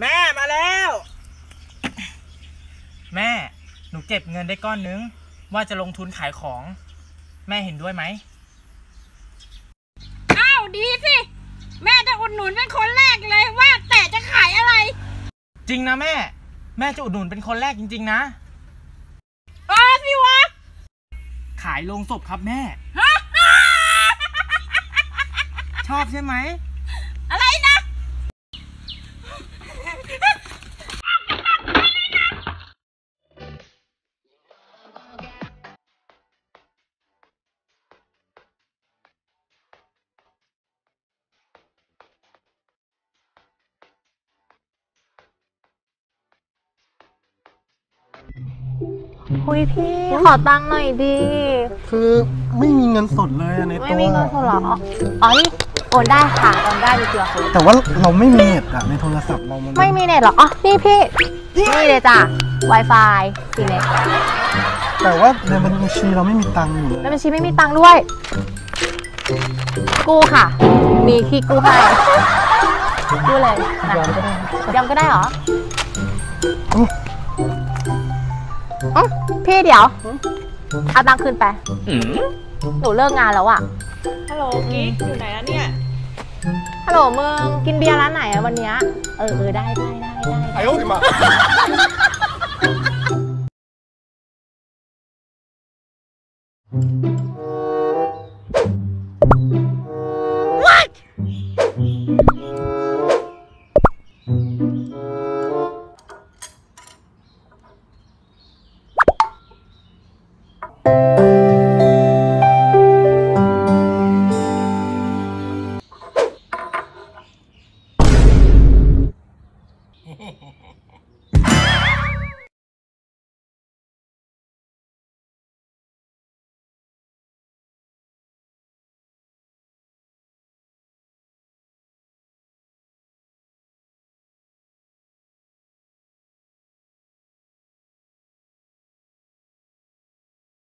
แม่มาแล้ว แม่ หนูเก็บเงินได้ก้อนนึง ว่าจะลงทุนขายของ แม่เห็นด้วยไหม อ้าวดีสิ แม่จะอุดหนุนเป็นคนแรกเลยว่าแต่จะขายอะไร จริงนะแม่ แม่จะอุดหนุนเป็นคนแรกจริง ๆ นะ เออสิวะ ขายโลงศพครับแม่ ชอบใช่ไหม อะไร คุยพี่ขอตังค์หน่อยดีคือไม่มีเงินสดเลยอะในไม่ตัวมีเงินสดเหรออ๋อนี่โอนได้ค่ะโอนได้มีเกียร์คือแต่ว่าเราไม่มีเน็ตอะในโทรศัพท์เรามันไม่มีเน็ตเหรออ๋อนี่พี่นี่เลยจ้ะ Wi-Fi สีเน็ตแต่ว่าในบัญชีเราไม่มีตังค์อยู่ในบัญชีไม่มีตังค์ด้วย กู้ค่ะ มีที่กู้ให้กู้เลยนะยอมก็ได้ยำก็ได้เหรออุ๊ อพี่เดี๋ยว เอาตังคืนไป หนูเลิกงานแล้วอะฮัลโหลกิ๊กอยู่ไหนแล้วเนี่ย ฮัลโหลเมืองกินเบียร์ร้านไหนอะวันเนี้ยเออได้ได้ได้ได้ไอ้โอ้ยมา Oh.